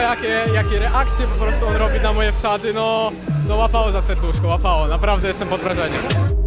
jakie, jakie reakcje po prostu on robi na moje wsady, no, no łapało za serduszko, łapało. Naprawdę jestem pod wrażeniem.